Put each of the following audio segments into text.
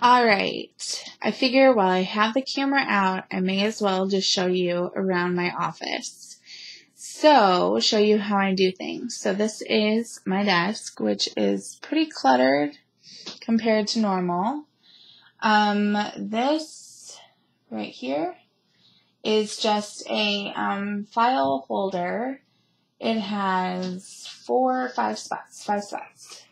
All right. I figure while I have the camera out, I may as well just show you around my office. So, show you how I do things. So this is my desk, which is pretty cluttered compared to normal. Um, this right here is just a um, file holder. It has four, or five spots, five spots.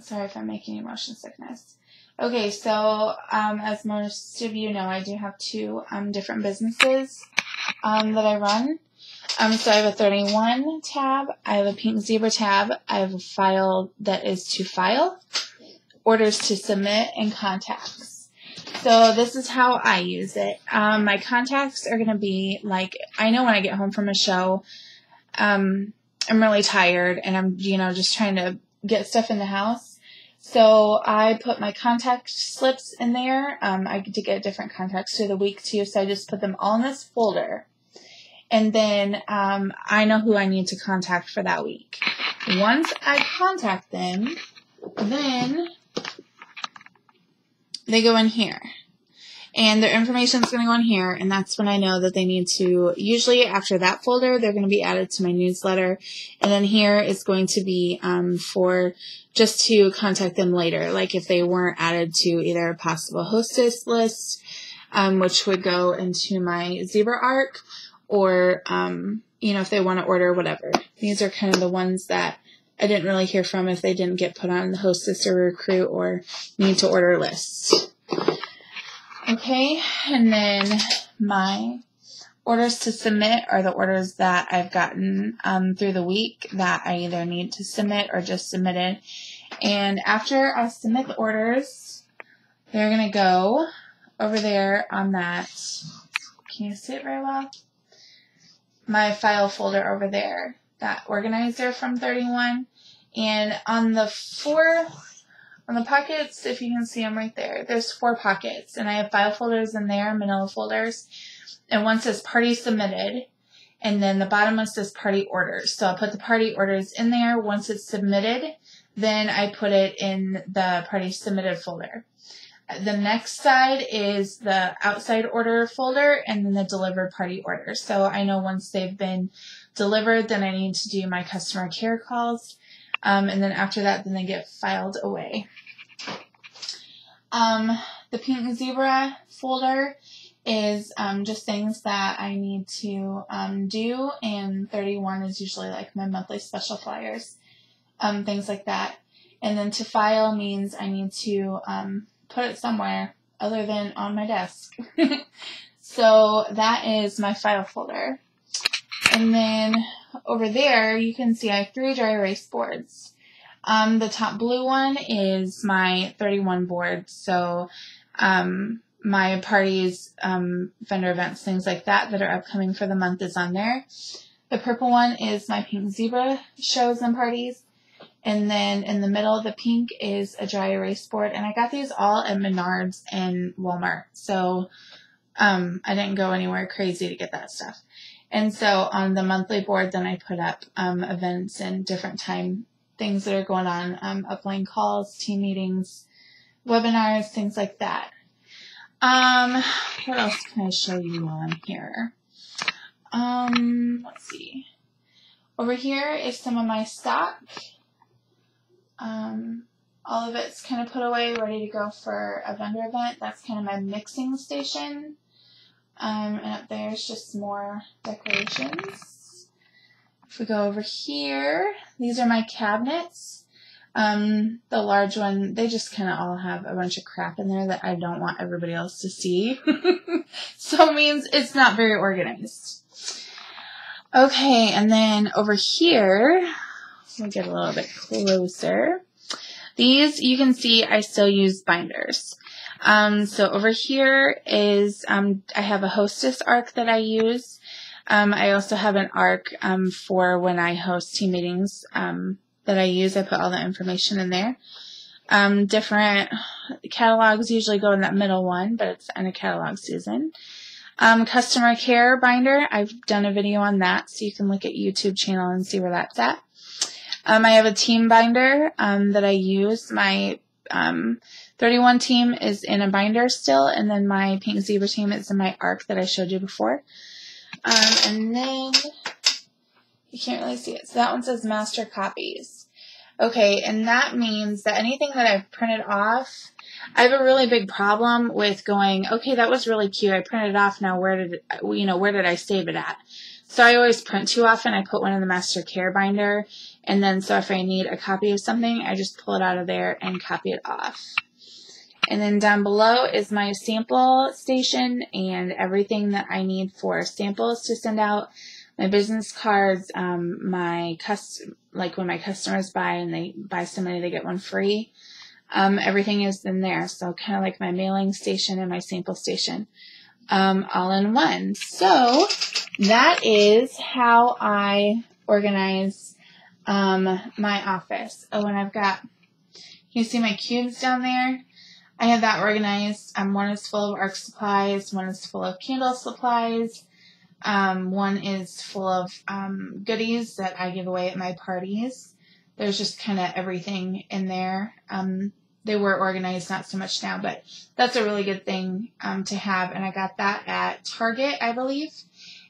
Sorry if I'm making you motion sickness. Okay, so um, as most of you know, I do have two um, different businesses um, that I run. Um, so I have a 31 tab, I have a pink zebra tab, I have a file that is to file, orders to submit, and contacts. So this is how I use it. Um, my contacts are going to be like, I know when I get home from a show, um, I'm really tired and I'm, you know, just trying to get stuff in the house. So I put my contact slips in there. Um, I get to get different contacts through the week too, so I just put them all in this folder. And then um, I know who I need to contact for that week. Once I contact them, then they go in here and their information is going to go in here and that's when I know that they need to usually after that folder they're going to be added to my newsletter and then here is going to be um, for just to contact them later like if they weren't added to either a possible hostess list um, which would go into my zebra arc or um, you know if they want to order whatever these are kind of the ones that I didn't really hear from if they didn't get put on the hostess or recruit or need to order lists. Okay, and then my orders to submit are the orders that I've gotten um, through the week that I either need to submit or just submitted. And after I submit the orders, they're going to go over there on that. Can you see it very well? My file folder over there, that organizer from 31. And on the four on the pockets, if you can see them right there, there's four pockets, and I have file folders in there, manila folders, and one says party submitted, and then the bottom one says party orders. So I'll put the party orders in there. Once it's submitted, then I put it in the party submitted folder. The next side is the outside order folder and then the delivered party orders. So I know once they've been delivered, then I need to do my customer care calls um, and then after that, then they get filed away. Um, the pink zebra folder is um, just things that I need to um, do, and 31 is usually like my monthly special flyers, um, things like that. And then to file means I need to um, put it somewhere other than on my desk. so that is my file folder. And then over there, you can see I have three dry erase boards. Um, the top blue one is my 31 board. So, um, my parties, um, vendor events, things like that that are upcoming for the month is on there. The purple one is my pink zebra shows and parties. And then in the middle, the pink is a dry erase board. And I got these all at Menards and Walmart. So, um, I didn't go anywhere crazy to get that stuff. And so on the monthly board, then I put up um, events and different time things that are going on, um, upline calls, team meetings, webinars, things like that. Um, what else can I show you on here? Um, let's see. Over here is some of my stock. Um, all of it's kind of put away, ready to go for a vendor event. That's kind of my mixing station. Um, and up there is just more decorations. If we go over here, these are my cabinets. Um, the large one, they just kind of all have a bunch of crap in there that I don't want everybody else to see. so it means it's not very organized. Okay, and then over here, let me get a little bit closer. These, you can see I still use binders. Um, so over here is, um, I have a hostess arc that I use. Um, I also have an arc um, for when I host team meetings um, that I use. I put all the information in there. Um, different catalogs usually go in that middle one, but it's in a catalog season. Customer care binder, I've done a video on that, so you can look at YouTube channel and see where that's at. I have a team binder that I use. My um, 31 team is in a binder still, and then my pink zebra team is in my arc that I showed you before. Um, and then you can't really see it. So that one says master copies. Okay, and that means that anything that I've printed off, I have a really big problem with going, okay, that was really cute. I printed it off. Now where did, you know, where did I save it at? So I always print too often. I put one in the master care binder. And then so if I need a copy of something, I just pull it out of there and copy it off. And then down below is my sample station and everything that I need for samples to send out. My business cards, um, my custom, like when my customers buy and they buy so many, they get one free. Um, everything is in there. So kind of like my mailing station and my sample station, um, all in one. So that is how I organize, um, my office. Oh, and I've got, you see my cubes down there? I have that organized. Um, one is full of arc supplies, one is full of candle supplies, um, one is full of um, goodies that I give away at my parties. There's just kind of everything in there. Um, they were organized, not so much now, but that's a really good thing um, to have. And I got that at Target, I believe.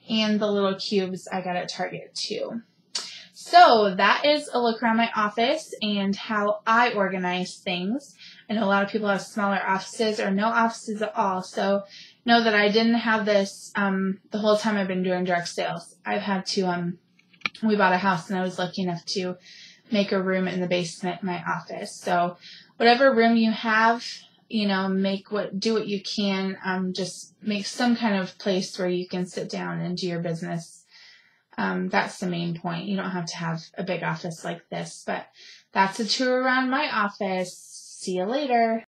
And the little cubes I got at Target too. So that is a look around my office and how I organize things. I know a lot of people have smaller offices or no offices at all. So know that I didn't have this um, the whole time I've been doing direct sales. I've had to, um, we bought a house and I was lucky enough to make a room in the basement in my office. So whatever room you have, you know, make what, do what you can. Um, just make some kind of place where you can sit down and do your business. Um, that's the main point. You don't have to have a big office like this, but that's a tour around my office. See you later.